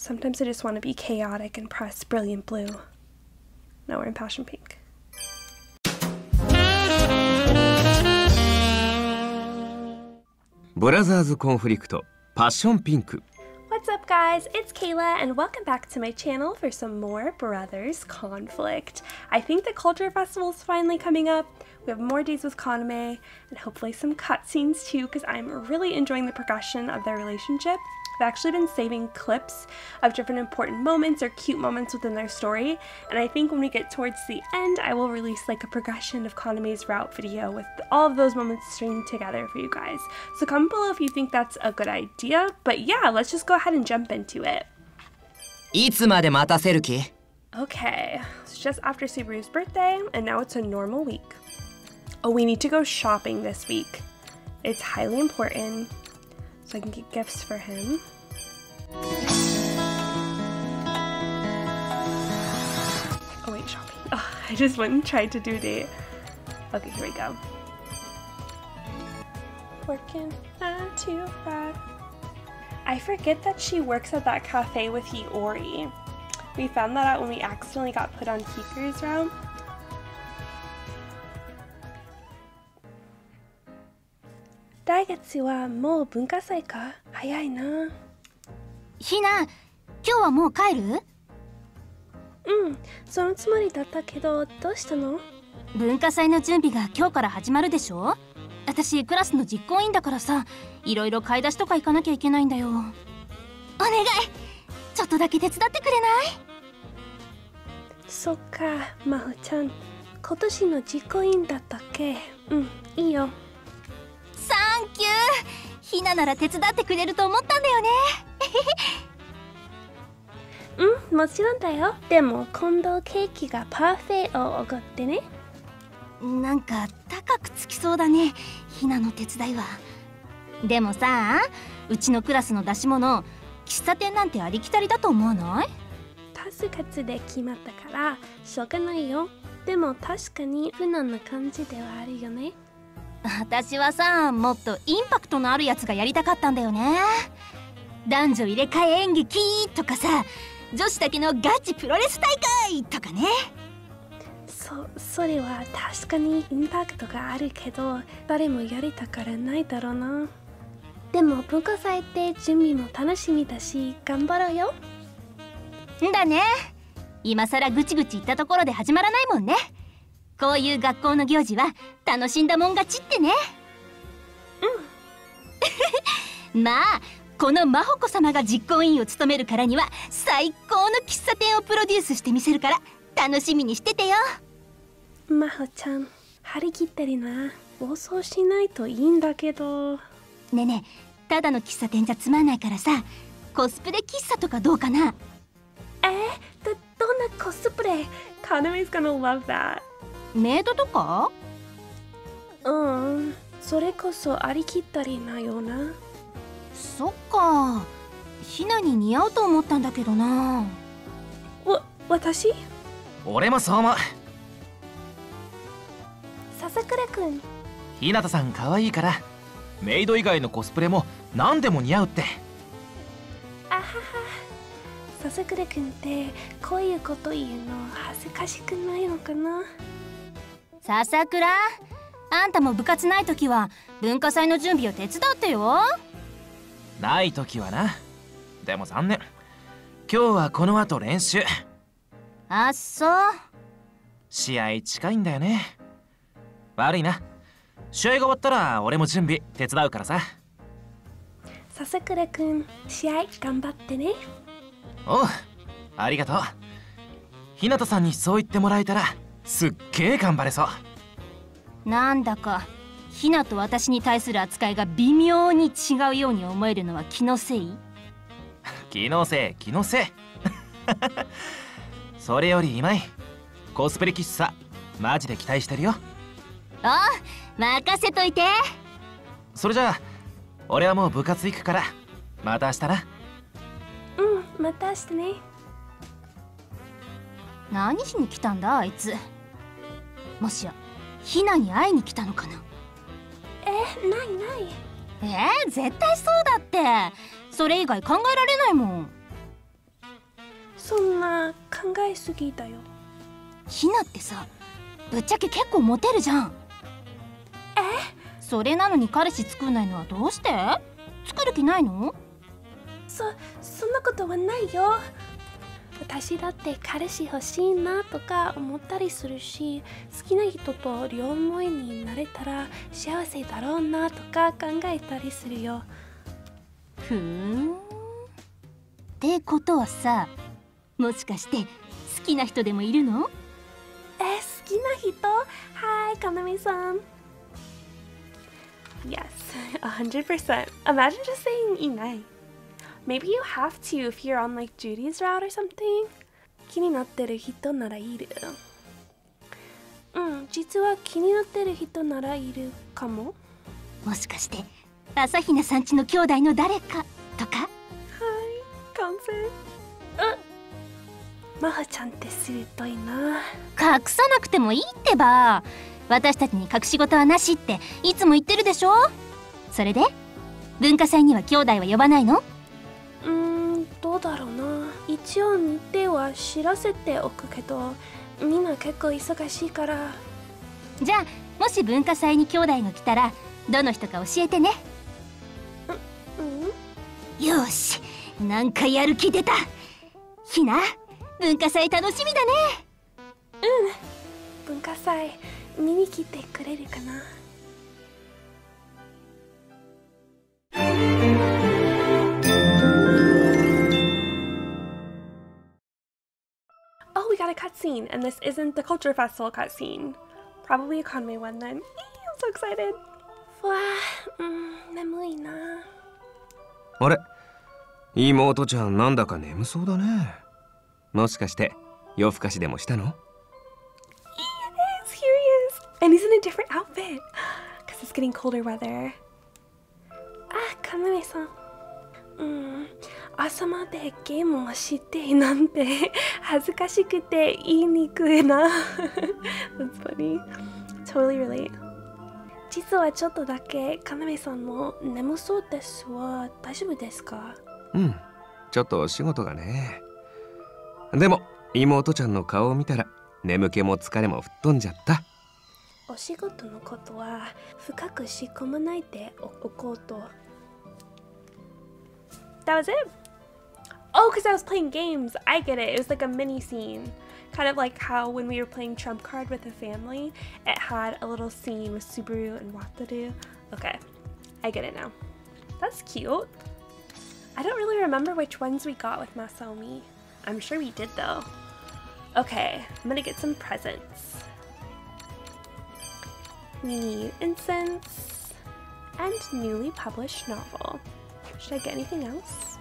Sometimes I just want to be chaotic and press brilliant blue. Now we're in passion pink. Brothers Conflict Passion Pink What's up, guys? It's Kayla, and welcome back to my channel for some more Brothers Conflict. I think the Culture Festival is finally coming up. We have more days with Kaname, and hopefully some cutscenes too, because I'm really enjoying the progression of their relationship. I've actually been saving clips of different important moments or cute moments within their story, and I think when we get towards the end, I will release like a progression of Kaname's route video with all of those moments stringed together for you guys. So comment below if you think that's a good idea, but yeah, let's just go ahead and jump into it. いつまで待たせる気 Okay, it's just after Subaru's birthday, and now it's a normal week. Oh, we need to go shopping this week. It's highly important, so I can get gifts for him. Oh wait, shopping. Oh, I just went and tried to do the... Okay, here we go. Working nine to five. I forget that she works at that cafe with Iori. We found that out when we accidentally got put on Kiku's route. Daigetsu wa mou bunkasai ka? Hayai na. ひな今日はもう帰る？そのつもりだったけどどうしたの？文化祭の準備が今日から始まるでしょ？私クラスの実行委員だからさいろいろ買い出しとか行かなきゃいけないんだよ。お願いちょっとだけ手伝ってくれない？そっか真帆ちゃん。今年の実行委員だったっけ？うんいいよ。サンキュー。ひななら手伝ってくれると思ったんだよね うんもちろんだよ。でも今度ケーキがパーフェをおごってね。なんか高くつきそうだねひなの手伝いは。でもさうちのクラスの出し物喫茶店なんてありきたりだと思わない？多数決で決まったからしょうがないよ。でも確かに不難な感じではあるよね。私はさもっとインパクトのあるやつがやりたかったんだよね男女入れ替え演劇とかさ女子だけのガチプロレス大会とかね。そそれは確かにインパクトがあるけど誰もやりたからないだろうな。でも文化祭って準備も楽しみだし頑張ろうよ。んだね。今さらぐちぐち言ったところで始まらないもんね。こういう学校の行事は楽しんだもん勝ちってね。うん。まあこの真帆子様が実行委員を務めるからには最高の喫茶店をプロデュースしてみせるから楽しみにしててよ。真帆ちゃん張り切ってるな。暴走しないといいんだけど。ねえねえただの喫茶店じゃつまんないからさコスプレ喫茶とかどうかな？えー、どどんなコスプレ？Kaname's gonna love that メイドとか？うんそれこそありきったりなようなそっか。ひなに似合うと思ったんだけどな。わ私？俺もそう思う。笹倉くん。日向さん可愛いからメイド以外のコスプレも何でも似合うって。あはは。笹倉くんってこういうこと言うの恥ずかしくないのかな？笹倉？あんたも部活ない時は文化祭の準備を手伝ってよない時はな。でも残念。今日はこの後練習。あっそう。試合近いんだよね。悪いな。試合が終わったら俺も準備手伝うからさ。笹倉くん試合頑張ってね。おうありがとう。日向さんにそう言ってもらえたらすっげえ頑張れそう。なんだかひなと私に対する扱いが微妙に違うように思えるのは気のせい？気のせい気のせい。それより今井コスプレ喫茶マジで期待してるよ。あ任せといて。それじゃあ俺はもう部活行くからまた明日な。うんまた明日ね。何しに来たんだあいつ。もしやひなに会いに来たのかな？えないない。えー、絶対そうだって。それ以外考えられないもん。えすぎだよ。ひなってさぶっちゃけ結構モテるじゃん。え？それなのに彼氏作んないのはどうして？作る気ないの？そそんなことはないよ私だって彼氏欲しいなとか思ったりするし好きな人と両思いになれたら幸せだろうなとか考えたりするよ。ふーん。ってことはさもしかして好きな人でもいるの？え好きな人？はいかなみさん Yes, 100%. Imagine just saying いない Maybe you have to if you're on like Judy's route or something. 気になってる人ならいる。うん、実は気になってる人ならいるかも。もしかして朝比奈さんちの兄弟の誰かとか？はい、完成。うん。まほちゃんって鋭いな。隠さなくてもいいってば私たちに隠し事はなしっていつも言ってるでしょ？それで？文化祭には兄弟は呼ばないの？一応日程は知らせておくけど、みんな結構忙しいから。じゃあもし文化祭に兄弟が来たらどの人か教えてね。うん？よしなんかやる気出た。ひな文化祭楽しみだね。文化祭見に来てくれるかな？got a cutscene, and this isn't the Culture Festival cutscene. Probably a Conway one then. Eee, I'm so excited. わあ、うん、眠いな。あれ妹ちゃんなんだか眠そうだねもしかして夜更かしでもしたの Yes, here he is. And he's in a different outfit. Because it's getting colder weather. Ah, Kaname さん。 うん。朝までゲームをしてなんて恥ずかしくて言いにくいな。That's funny. Totally relate. 実はちょっとだけカナメさんも眠そうですわ。大丈夫ですか？うんちょっとお仕事がねでも妹ちゃんの顔を見たら眠気も疲れも吹っ飛んじゃったお仕事のことは深く仕込まないでおこうと。That was it. Oh, because I was playing games. I get it. It was like a mini scene. Kind of like how when we were playing Trump Card with a family, it had a little scene with Subaru and Wataru. Okay, I get it now. That's cute. I don't really remember which ones we got with Masaomi. I'm sure we did though. Okay, I'm gonna get some presents. We need incense and newly published novel. Should I get anything else?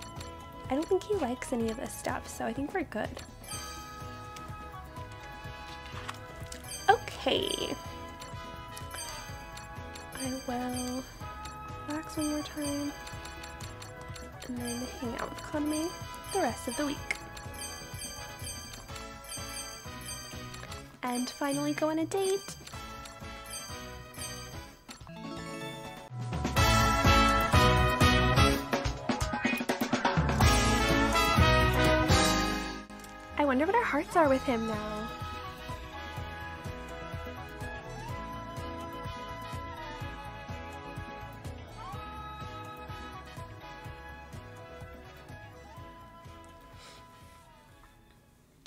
I don't think he likes any of this stuff, so I think we're good. Okay. I will relax one more time and then hang out with Conme the rest of the week. And finally go on a date. Hearts are with him now.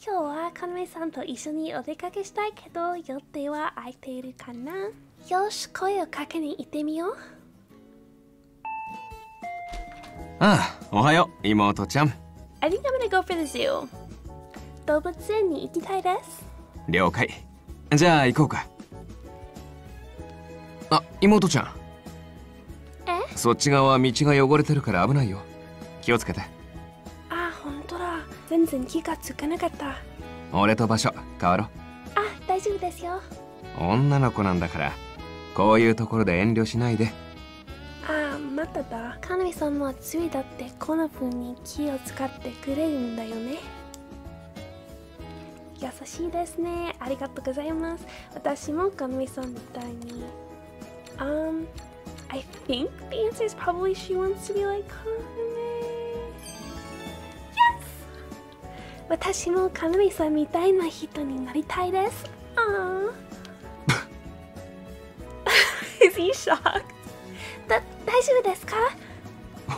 今日はカメさんと一緒にお出かけしたいけど予定は空いているかな？よし声をかけに行ってみよう。ああおはよう妹ちゃん I think I'm gonna go for the zoo 動物園に行きたいです。了解。じゃあ行こうか。あ妹ちゃん。え？そっち側は道が汚れてるから危ないよ。気をつけて。あ本当だ。全然気がつかなかった。俺と場所変わろう。あ大丈夫ですよ。女の子なんだからこういうところで遠慮しないで。あまた。だカナミさんもついだってこんな風に気を使ってくれるんだよね優しいですねありがとうございます私もカナミさんみたいに Um, I think the answer is probably she wants to be like Kaname. Yes! 私もカナミさんみたいな人になりたいです。あー Is he shocked? だ、大丈夫ですか？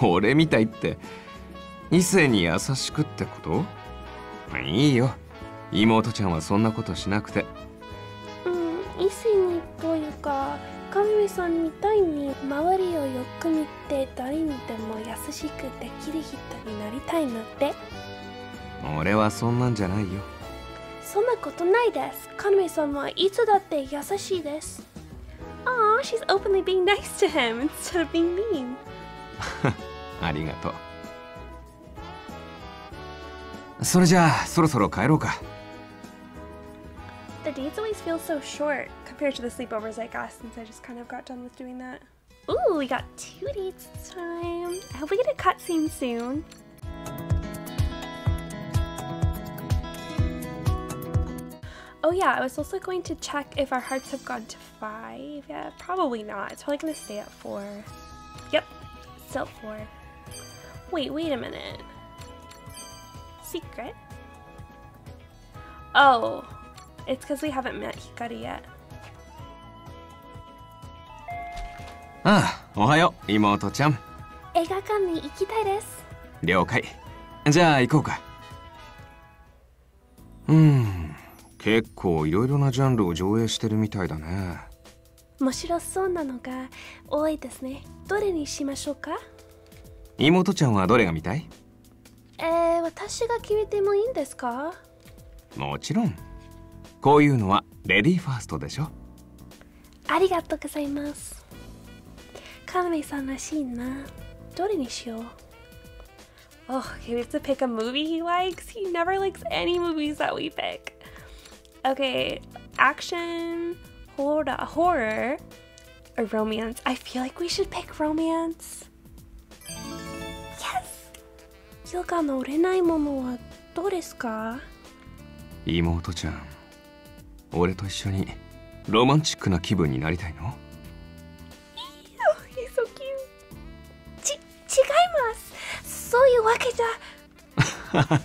俺みたいって異性に優しくってこと？いいよ妹ちゃんはそんなことしなくてうん、異性にというか、カナミさんみたいに周りをよく見て誰にでも優しくできる人になりたいのって俺はそんなんじゃないよそんなことないです。カナミさんはいつだって優しいです。Aw, she's openly being nice to him instead of being mean. ありがとうそれじゃあそろそろ帰ろうか The dates always feel so short compared to the sleepovers I got since I just kind of got done with doing that. Ooh, we got two dates this time. I hope we get a cutscene soon. Oh yeah, I was also going to check if our hearts have gone to five. Yeah, probably not. It's probably gonna stay at four. Yep, still four. Wait, wait a minute. Secret? Oh, it's because we haven't met Hikari yet. ああおはよう妹ちゃん映画館に行きたいです。了解じゃあ行こうかうん結構いろいろなジャンルを上映してるみたいだね面白そうなのが多いですね。どれにしましょうか妹ちゃんはどれが見たいえー、私が決めてもいいんですかもちろんこういうのはレディーファーストでしょありがとうございます。カナミさんらしいな。どれにしよう Oh, okay, we have to pick a movie he likes. He never likes any movies that we pick. Okay, action, horror, horror, or romance. I feel like we should pick romance. Yes! ヨガの売れないものはどうですか妹ちゃん俺と一緒にロマンチックな気分になりたいの？Oh, he's so cute. ち、違います。そういうわけじゃ。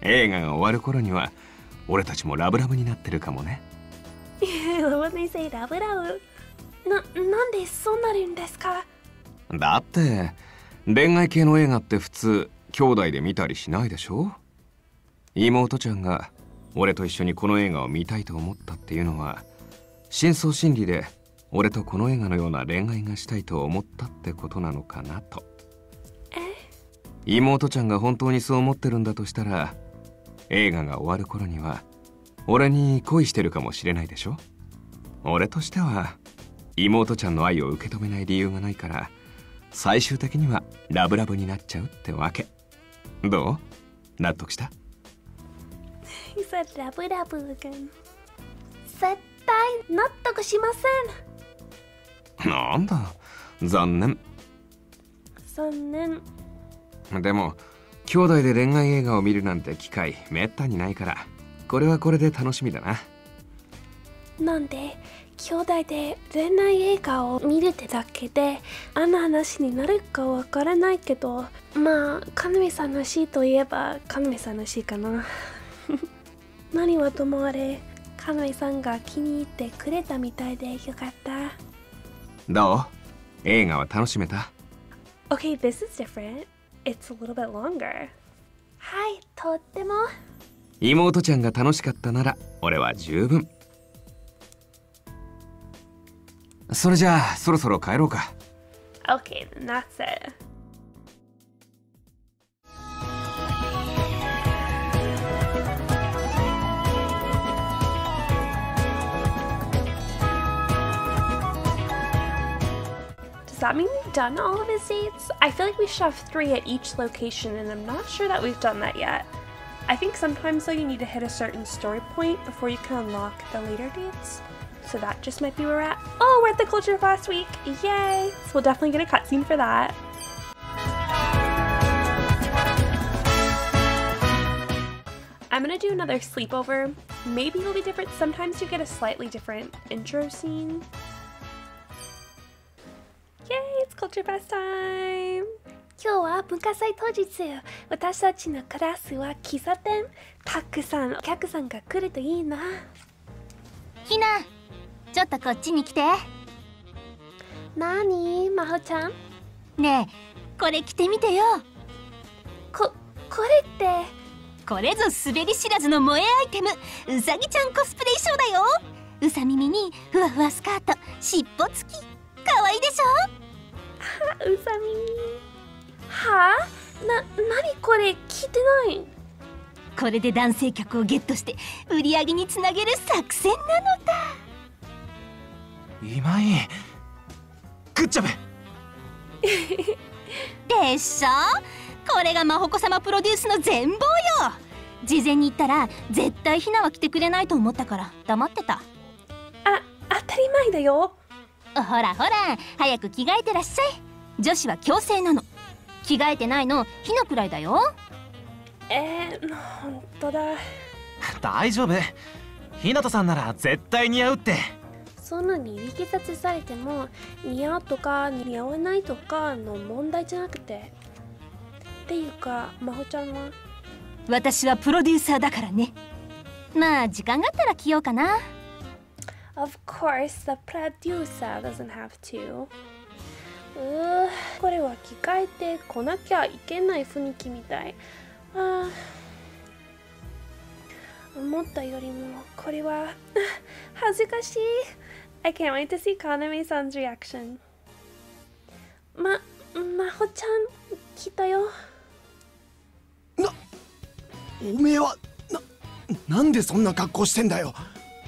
映画が終わる頃には俺たちもラブラブになってるかもね When they say ラブラブ。な、なんでそうなるんですか？だって恋愛系の映画って普通兄弟で見たりしないでしょ？妹ちゃんが俺と一緒にこの映画を見たいと思ったっていうのは深層心理で俺とこの映画のような恋愛がしたいと思ったってことなのかなと。妹ちゃんが本当にそう思ってるんだとしたら映画が終わる頃には俺に恋してるかもしれないでしょ？俺としては妹ちゃんの愛を受け止めない理由がないから最終的にはラブラブになっちゃうってわけ。どう？納得した？He said ラブラブ again. 絶対納得しません。なんだ残念残念。でも兄弟で恋愛映画を見るなんて機会めったにないからこれはこれで楽しみだななんで兄弟で恋愛映画を見るってだけであんな話になるかわからないけどまあカナミさんらしいといえばカナミさんらしいかな何はともあれカナミさんが気に入ってくれたみたいでよかったどう？映画は楽しめた？Okay, this is different. It's a little bit longer. はい、とっても。妹ちゃんが楽しかったなら俺は十分それじゃあそろそろ帰ろうか Okay, that's it. That mean we've done all of his dates? I feel like we should have three at each location, and I'm not sure that we've done that yet. I think sometimes though you need to hit a certain story point before you can unlock the later dates. So that just might be where we're at. Oh, we're at the culture of last week. Yay! So we'll definitely get a cutscene for that. I'm gonna do another sleepover. Maybe it'll be different. Sometimes you get a slightly different intro scene. It's Culture Fest time! 今日は文化祭当日私たちのクラスは喫茶店。たくさんお客さんが来るといいな。ひなちょっとこっちに来て。なにまほちゃん？ねえこれ着てみてよ。ここれって？これぞ滑り知らずの萌えアイテム。うさぎちゃんコスプレ衣装だよ。うさ耳にふわふわスカート尻尾付き。かわいいでしょ？うさみ。はあな、なにこれ聞いてない？これで男性客をゲットして売り上げにつなげる作戦なのだ。今井。グッジョブでしょ？これが真帆子様プロデュースの全貌よ。事前に言ったら絶対ひなは来てくれないと思ったから。黙ってた。あ当たり前だよほらほら早く着替えてらっしゃい。女子は強制なの。着替えてないのひなくらいだよ。えー、ほんとだ。大丈夫。ひなたさんなら絶対似合うって。そんなに力説されても似合うとか似合わないとかの問題じゃなくて。っていうか真帆ちゃんは？私はプロデューサーだからね。まあ時間があったら着ようかな Of course the producer doesn't have to. うこれは着替えてこなきゃいけない雰囲気みたい。あ思ったよりもこれは 恥ずかしい。I can't wait to see Kaname-san's reaction. ま、まほちゃん来たよ。な、おめえはな、なんでそんな格好してんだよ。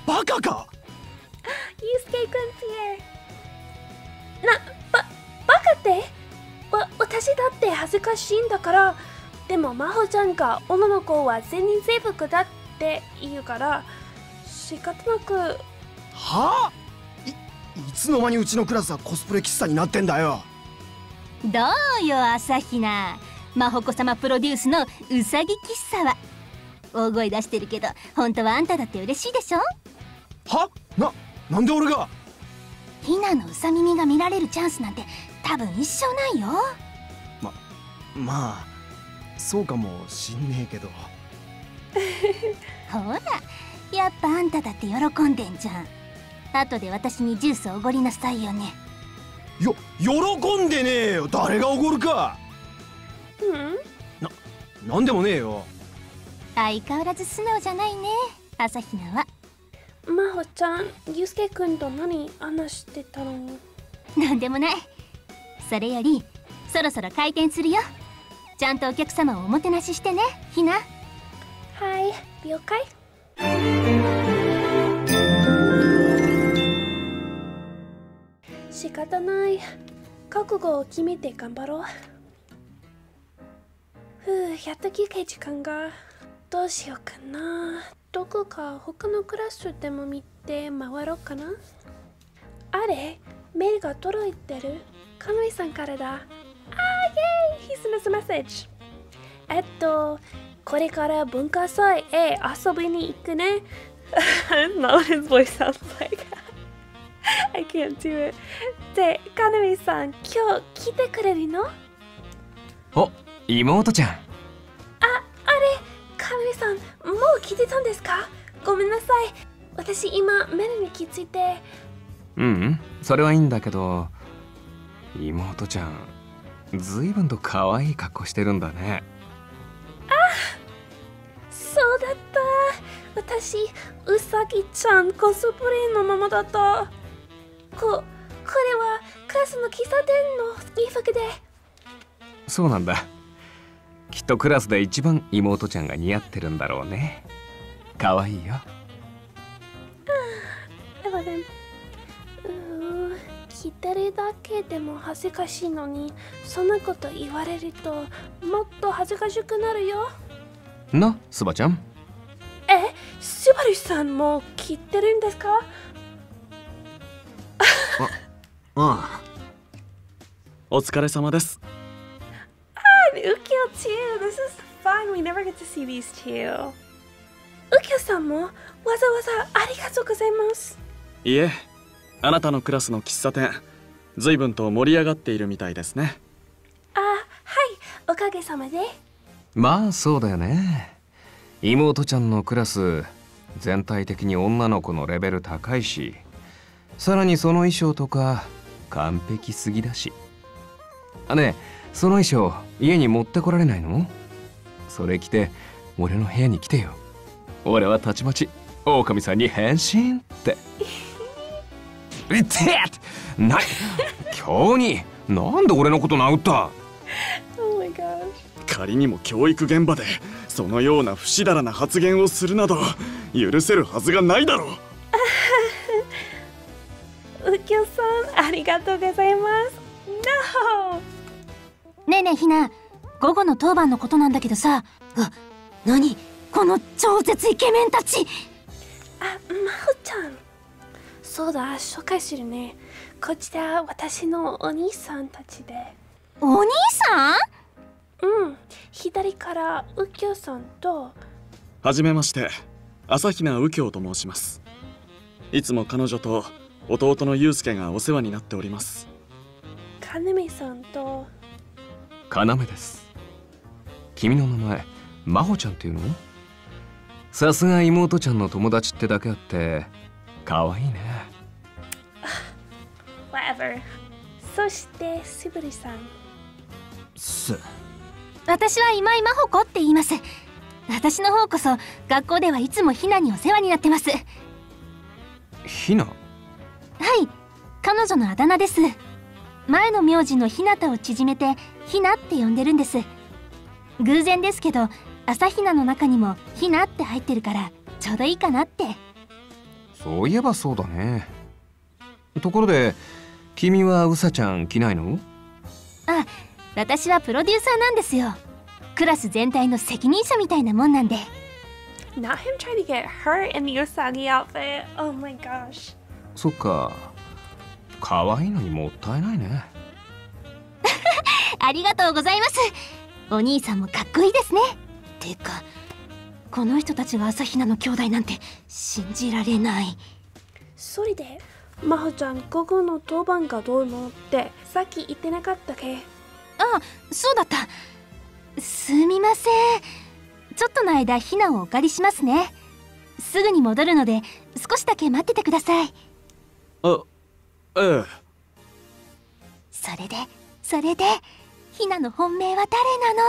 バカか。ユースケくん here な、ば、バカって？わ、私だって恥ずかしいんだから。でも真帆ちゃんが女の子は全人制服だって言うから仕方なく。はあ？いいつの間にうちのクラスはコスプレ喫茶になってんだよ。どうよ朝比奈。真帆子様プロデュースのうさぎ喫茶は。大声出してるけど本当はあんただって嬉しいでしょ？は？な、なんで俺が？ひなのうさ耳が見られるチャンスなんて多分一生ないよ。ま、まあそうかもしんねえけど。ほらやっぱあんただって喜んでんじゃん。後で私にジュースおごりなさいよね。よ、喜んでねえよ。誰がおごるか。うん？な、なんでもねえよ。相変わらず素直じゃないね。朝比奈は真帆ちゃんユースケくんと何話してたの？なんでもない。それよりそろそろ開店するよ。ちゃんとお客様をおもてなししてねひな。はい了解。仕方ない。覚悟を決めて頑張ろう。ふうやっと休憩時間が。どうしようかなどこか他のクラスでも見て回ろうかな？あれメールが届いてる。カノイさんからだ。あーイェイ！He sent us a message えっとこれから文化祭へ遊びに行くね。That's not what his voice sounds like I can't do it でカノイさん今日来てくれるの？お妹ちゃん、さん、もう聞いてたんですか？ごめんなさい。私今、メルに気づいて。うんうんそれはいいんだけど妹ちゃんずいぶんと可愛い格好してるんだねそうだった。私、うさぎちゃんコスプレのままだった。こ、これはクラスの喫茶店の衣服で。そうなんだきっとクラスで一番妹ちゃんが似合ってるんだろうね。可愛いよ。うー着てるだけでも恥ずかしいのに、そんなこと言われると、もっと恥ずかしくなるよ。なスバちゃん？え、スバルさんも着てるんですか？ああ。お疲れ様です And Ukyo too. This is fun. We never get to see these two. Ukyo さんもわざわざありがとうございます。いえあなたのクラスの喫茶店随分と盛り上がっているみたいですねあ、はい。おかげさまでまあそうだよね妹ちゃんのクラス全体的に女の子のレベル高いしさらにその衣装とか完璧すぎだしあねえその衣装家に持ってこられないの？それ着て俺の部屋に来てよ。俺はたちまち狼さんに変身って。えってな今日に。なんで俺のこと殴った？Oh my gosh. 仮にも教育現場でそのような不死だらな発言をするなど許せるはずがないだろう。うきょさんありがとうございます。No ねえねえひな。午後の当番のことなんだけどさ。あ何？この超絶イケメンたち。あ、まほちゃん。そうだ、紹介するね。こちら私のお兄さんたちで。お兄さん？うん。左からうきょさんと。はじめまして。朝比奈右京と申します。いつも彼女と弟の祐介がお世話になっております。かねめさんと要です。君の名前真帆ちゃんっていうの？さすが妹ちゃんの友達ってだけあって可愛いね。Whatever そしてすぶりさん。す。私は今井真帆子って言います。私の方こそ学校ではいつもひなにお世話になってます。はい。ひな彼女のあだ名です。前の名字のひなたを縮めてひなって呼んでるんです。偶然ですけど朝ひなの中にもひなって入ってるからちょうどいいかなって。そういえばそうだね。ところで君はうさちゃん着ないの？あ私はプロデューサーなんですよ。クラス全体の責任者みたいなもんなんで。Not him trying to get her in the Usagi outfit. Oh my gosh. そっか。可愛いのにもったいないねありがとうございます。お兄さんもかっこいいですね。てかこの人たちが朝比奈の兄弟なんて信じられない。それでまほちゃん午後の当番がどうのってさっき言ってなかったっけ？あそうだった。すみません。ちょっとの間ひなをお借りしますね。すぐに戻るので少しだけ待っててください。あええ。それでそれでひなの本命は誰なの？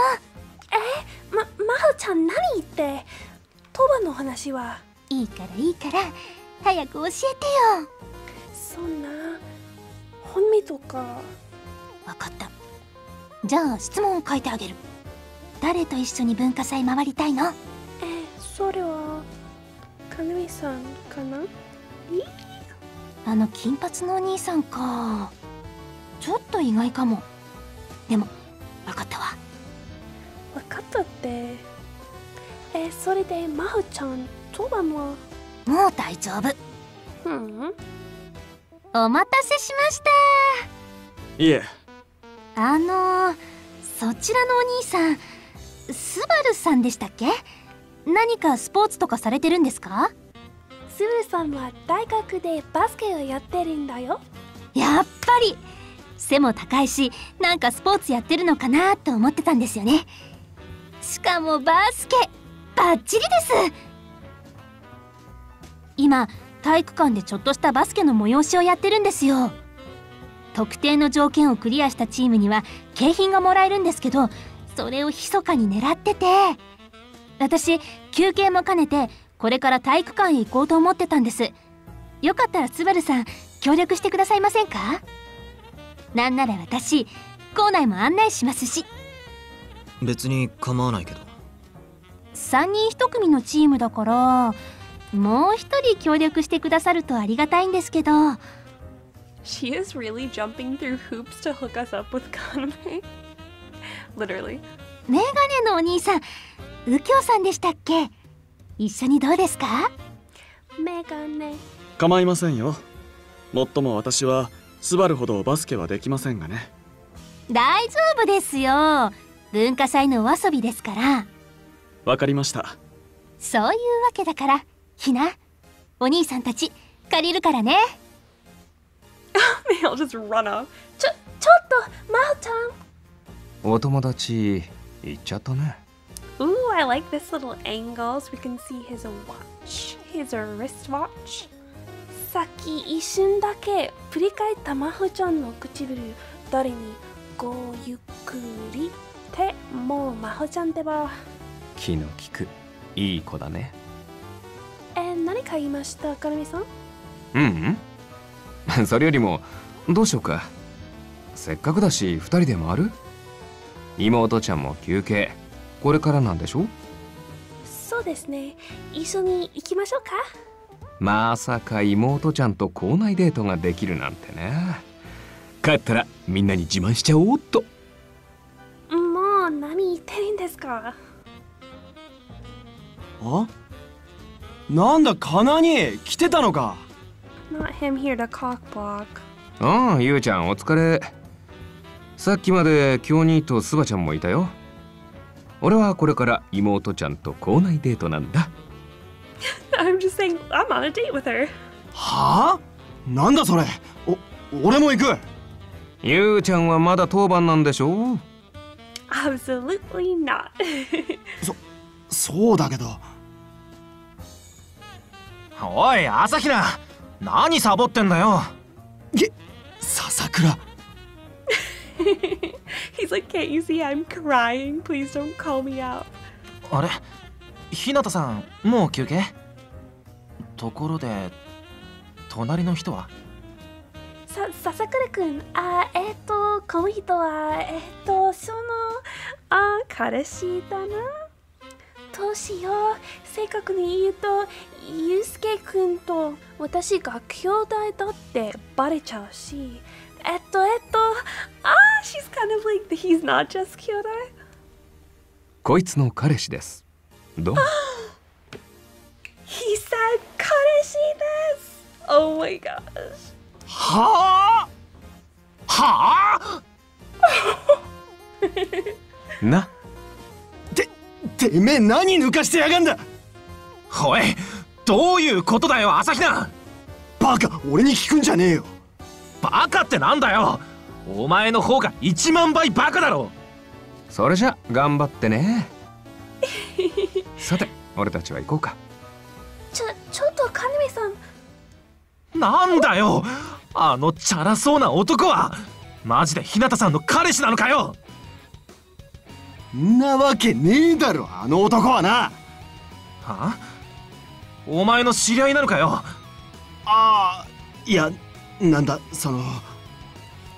ま、まほちゃん何言って？当番の話は。いいからいいから早く教えてよ。そんな本名とか。わかった。じゃあ質問を変えてあげる。誰と一緒に文化祭回りたいの？えそれはかなみさんかな？あの金髪のお兄さんか。ちょっと意外かも。でもわかったわ。わかったって。えそれでまほちゃん当番はもう大丈夫。うん。お待たせしました。いえ。あのー、そちらのお兄さんスバルさんでしたっけ？何かスポーツとかされてるんですか？すぶるさんは大学でバスケをやってるんだよ。やっぱり背も高いしなんかスポーツやってるのかなと思ってたんですよね。しかもバスケバッチリです。今体育館でちょっとしたバスケの催しをやってるんですよ。特定の条件をクリアしたチームには景品がもらえるんですけどそれを密かに狙ってて。私休憩も兼ねてこれから体育館へ行こうと思ってたんです。よかったらスバルさん協力してくださいませんか？なんなら私校内も案内しますし。別に構わないけど。3人1組のチームだからもう1人協力してくださるとありがたいんですけど。She is really jumping through hoops to hook us up with Kaname Literally. メガネのお兄さん右京さんでしたっけ？一緒にどうですか？メガネ。構いませんよ。もっとも私はスバルほどバスケはできませんがね。大丈夫ですよ。文化祭のお遊びですから。わかりました。そういうわけだからひな。お兄さんたち借りるからね。They'll just run off. ちょ、ちょっとまほちゃん。お友達行っちゃったね。Ooh, I like this little angle so we can see his watch, his wristwatch. さっき一瞬だけ振り返った真帆ちゃんの唇誰にごゆっくりってもう真帆ちゃんでは気の利くいい子だね。え何か言いました？かなみさん？うんうん。それよりもどうしようか。せっかくだし2人で回る？妹ちゃんも休憩。これからなんでしょそうですね。一緒に行きましょうかまさか妹ちゃんと校内デートができるなんてね。帰ったらみんなに自慢しちゃおうっと。もう何言ってるんですか？あ？なんだカナに来てたのか。Not him here to cock block. ああゆうちゃんお疲れ。さっきまで京兄とスバちゃんもいたよ。俺はこれから妹ちゃんと校内デートなんだ saying I'm on a date with her はあなんだそれお俺も行くゆうちゃんはまだ当番なんでしょ Absolutely not そうだけどおい朝比奈何サボってんだよ笹倉 He's like can't you see I'm crying please don't call me out あれ日向さんもう休憩ところで隣の人は？さ笹倉くんあえっ、とこの人はえっ、とそのあ彼氏だな。どうしよう。正確に言うとゆうすけくんと私が兄弟だってバレちゃうし。えっとえっとあ she's kind of like he's not just 兄弟こいつの彼氏です。どう？He said 彼氏です。Oh my gosh はあ。はあ。なててめえ何抜かしてやがんだ。おいどういうことだよ朝比奈。バカ俺に聞くんじゃねえよ。バカってなんだよ。お前の方が1万倍バカだろ。それじゃ頑張ってね。さて俺たちは行こうかちょちょっとかなみさんなんだよ。あのチャラそうな男はマジで日向さんの彼氏なのかよ。んなわけねえだろあの男はな。はあ？お前の知り合いなのかよ。ああいやなんだその。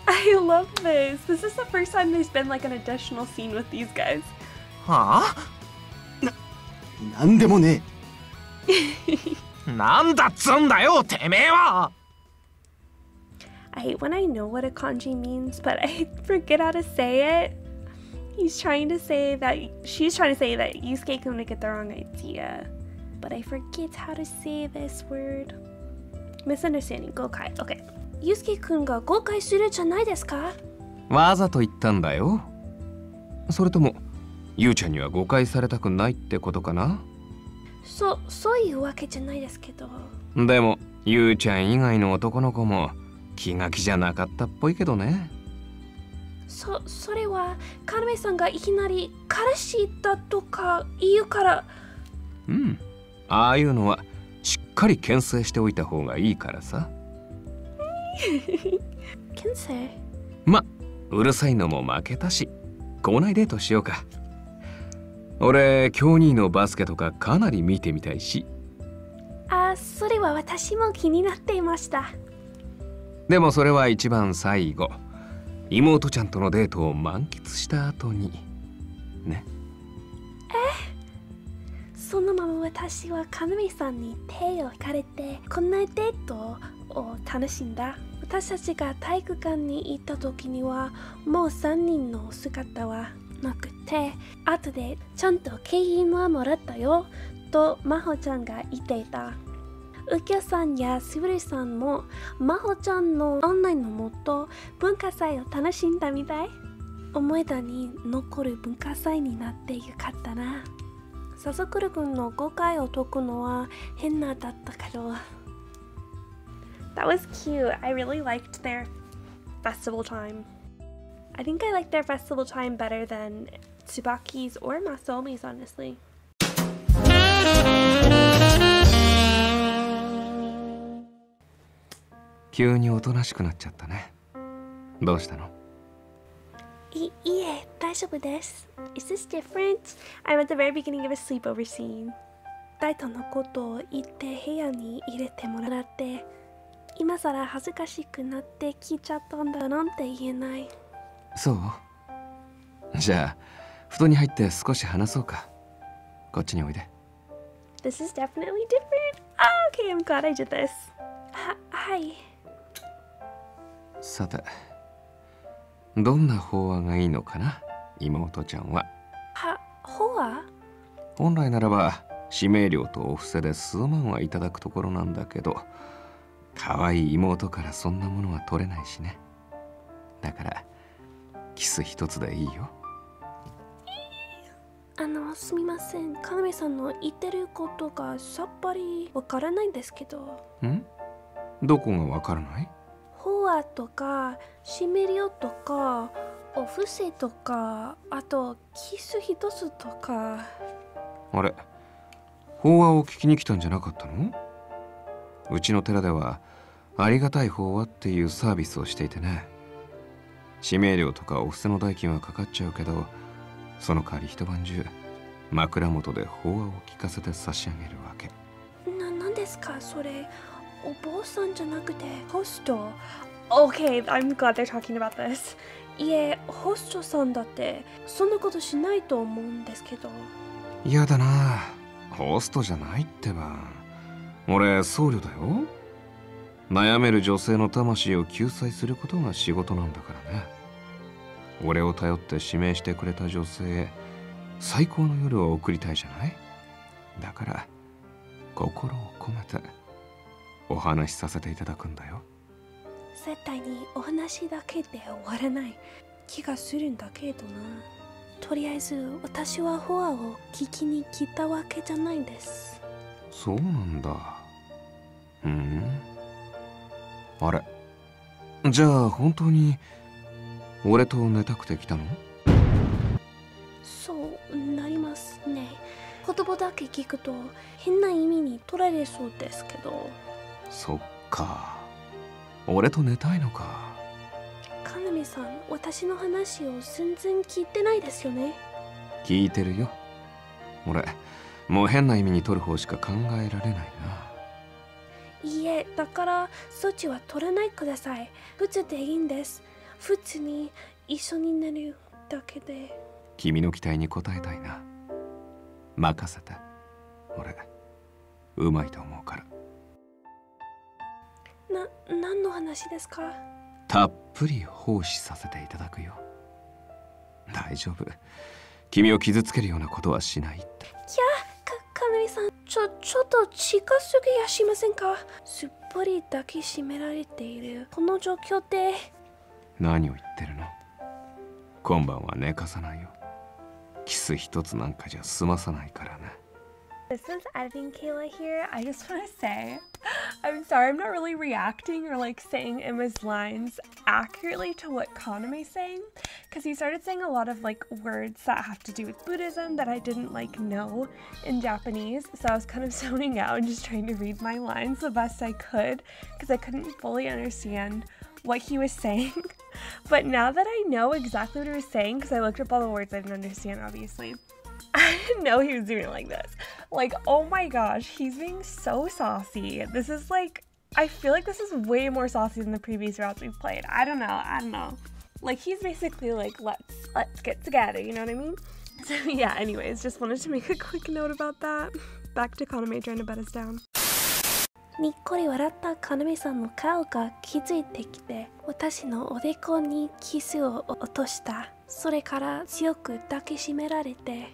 I love this. This is the first time there's been like an additional scene with these guys. はなんでもねあなんだっつんだよてめえは I hate when I know what a kanji means, but I forget how to say it. He's trying to say that she's trying to say that Yusuke can get the wrong idea, but I forget how to say this word. Misunderstanding, gokai. Okay. Yusuke 君が誤解するじゃないですかわざと言ったんだよそれともゆうちゃんには誤解されたくないってことかなそ、そういうわけじゃないですけど。でもゆうちゃん以外の男の子も気が気じゃなかったっぽいけどね。そ、それは、カナメさんがいきなり彼氏だとか言うから、うん。ああいうのはしっかり牽制しておいた方がいいからさ。牽制？まうるさいのも負けたし校内デートしようか俺京兄のバスケとかかなり見てみたいし。あ、それは私も気になっていました。でもそれは一番最後。妹ちゃんとのデートを満喫した後に。ね。そのまま私はカナミさんに手を借りてこんなデートを楽しんだ？私たちが体育館に行った時にはもう3人の姿はなくて後でちゃんと景品はもらったよと真帆ちゃんが言っていた右京さんやすぶるさんも真帆ちゃんのオンラインのもと文化祭を楽しんだみたい思い出に残る文化祭になってよかったな笹倉君の誤解を解くのは変なだったけど That was cute. I really liked their festival time. I think I like their festival time better than Tsubaki's or Masomi's, honestly. 急におとなしくなっちゃったねどうしたのいいえ、大丈夫です。Is this different? I'm at the very beginning of a sleepover scene. 大とのことを言って部屋に入れてもらって、今更恥ずかしくなって聞いちゃったんだなんて言えない。そう？じゃあ布団に入って少し話そうか。こっちにおいで。This is definitely different. Ah, okay, I'm glad I did this. は、はい。さてどんな法話がいいのかな？妹ちゃんは。は、ほわ本来ならば指名料とお布施で数万はいただくところなんだけど可愛い妹からそんなものは取れないしね。だからキス一つでいいよ。あの、すみません。かなめさんの言ってることがさっぱりわからないんですけど。ん？どこがわからない？フォアとかシメリオとかお布施とかあとキス一つとか。あれ？法話を聞きに来たんじゃなかったの？うちの寺ではありがたい法話っていうサービスをしていてね指名料とかお布施の代金はかかっちゃうけどその代わり一晩中枕元で法話を聞かせて差し上げるわけ。な何ですか？それお坊さんじゃなくてホスト？Okay, I'm glad they're talking about this. いえホストさんだってそんなことしないと思うんですけど。嫌だな。ホストじゃないってば。俺僧侶だよ悩める女性の魂を救済することが仕事なんだからね。俺を頼って指名してくれた女性へ最高の夜を送りたいじゃない？だから心を込めてお話しさせていただくんだよ。絶対にお話だけで終わらない。気がするんだけどな。とりあえず私はフォアを聞きに来たわけじゃないです。そうなんだ。うん？あれ。じゃあ本当に俺と寝たくて来たの？そうなりますね。言葉だけ聞くと変な意味に取られそうですけど。そっか。俺と寝たいのか。かなみさん私の話を全然聞いてないですよね。聞いてるよ。俺もう変な意味に取る方しか考えられないなだからそっちは取らないください。普通でいいんです。普通に一緒に寝るだけで。君の期待に応えたいな。任せて。俺うまいと思うから。な何の話ですか？たっぷり奉仕させていただくよ。大丈夫。君を傷つけるようなことはしないって。かかなみさん。ちょちょっと近すぎやしませんか？すっぽり抱きしめられている。この状況で何を言ってるの？今晩は寝かさないよ。キス一つなんかじゃ済まさないからね This is editing Kayla here. I just want to say, I'm sorry I'm not really reacting or like saying Emma's lines accurately to what Kaname's saying, because he started saying a lot of like words that have to do with Buddhism that I didn't like know in Japanese. So I was kind of zoning out and just trying to read my lines the best I could, because I couldn't fully understand what he was saying. but now that I know exactly what he was saying, because I looked up all the words I didn't understand, obviously. I didn't know he was doing it like this. Like, oh my gosh, he's being so saucy. This is like, I feel like this is way more saucy than the previous routes we've played. I don't know, I don't know. Like, he's basically like, let's, let's get together, you know what I mean? So yeah, anyways, just wanted to make a quick note about that. Back to Kaname trying to bed us down. にっこり笑ったカナメさんの顔が気づいてきて私のおでこにキスを落としたそれから強く抱きしめられて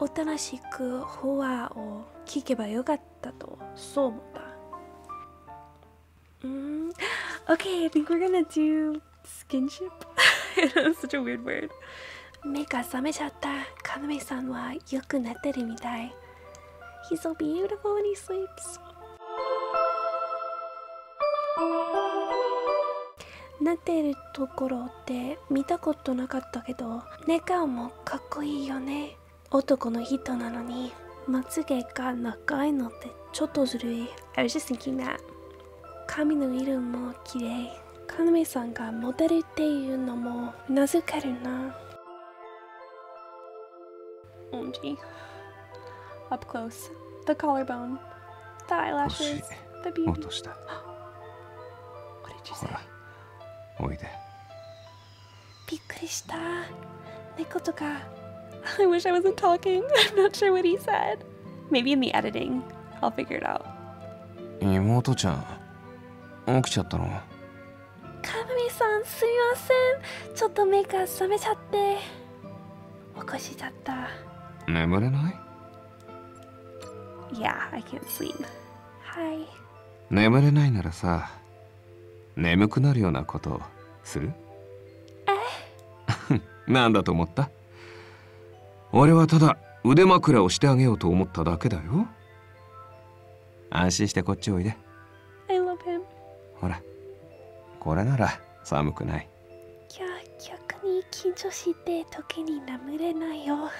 おとなしくフォアを聞けばよかったとそう思った。うん Okay, I think we're gonna do skinship. That's such a weird word. 目が覚めちゃった。かなめさんはよく寝てるみたい。He's so beautiful when he sleeps. 寝てるところって見たことなかったけど寝顔もかっこいいよね男の人なのにまつげが長いのってちょっとずるい I was just thinking that 髪の色も綺麗カナメさんがモデルっていうのもなぜかるな OMG Up close The collarbone The 腰 eyelashes The 落 beauty とした What did you ほ say? らおいでびっくりした猫とか I wish I wasn't talking I'm not sure what he said Maybe in the editing I'll figure it out 妹ちゃん起きちゃったのカナミさんすみませんちょっと目が覚めちゃって起こしちゃった眠れない Yeah, I can't sleep Hi 眠れないならさ眠くなるようなことするえなんだと思った俺はただ腕枕をしてあげようと思っただけだよ。安心してこっちおいで。I love him. ほらこれなら寒くない。いや逆に緊張して時に眠れないよ。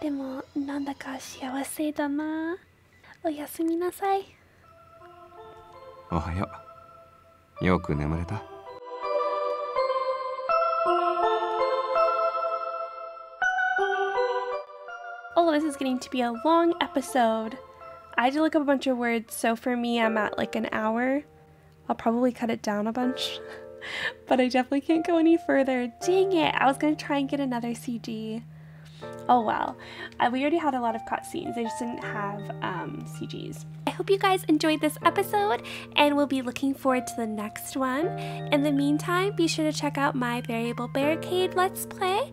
でもなんだか幸せだな。おやすみなさい。おはよう。よく眠れた？This is getting to be a long episode. I had to look up a bunch of words, so for me, I'm at like an hour. I'll probably cut it down a bunch, but I definitely can't go any further. Dang it, I was gonna try and get another CG. Oh well, uh, we already had a lot of cutscenes, I just didn't have um, CGs. I hope you guys enjoyed this episode and we'll be looking forward to the next one. In the meantime, be sure to check out my Variable Barricade Let's Play.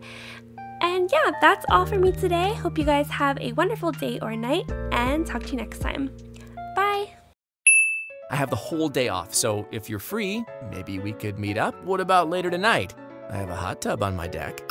And yeah, that's all for me today. Hope you guys have a wonderful day or night and talk to you next time. Bye. I have the whole day off, so if you're free, maybe we could meet up. What about later tonight? I have a hot tub on my deck.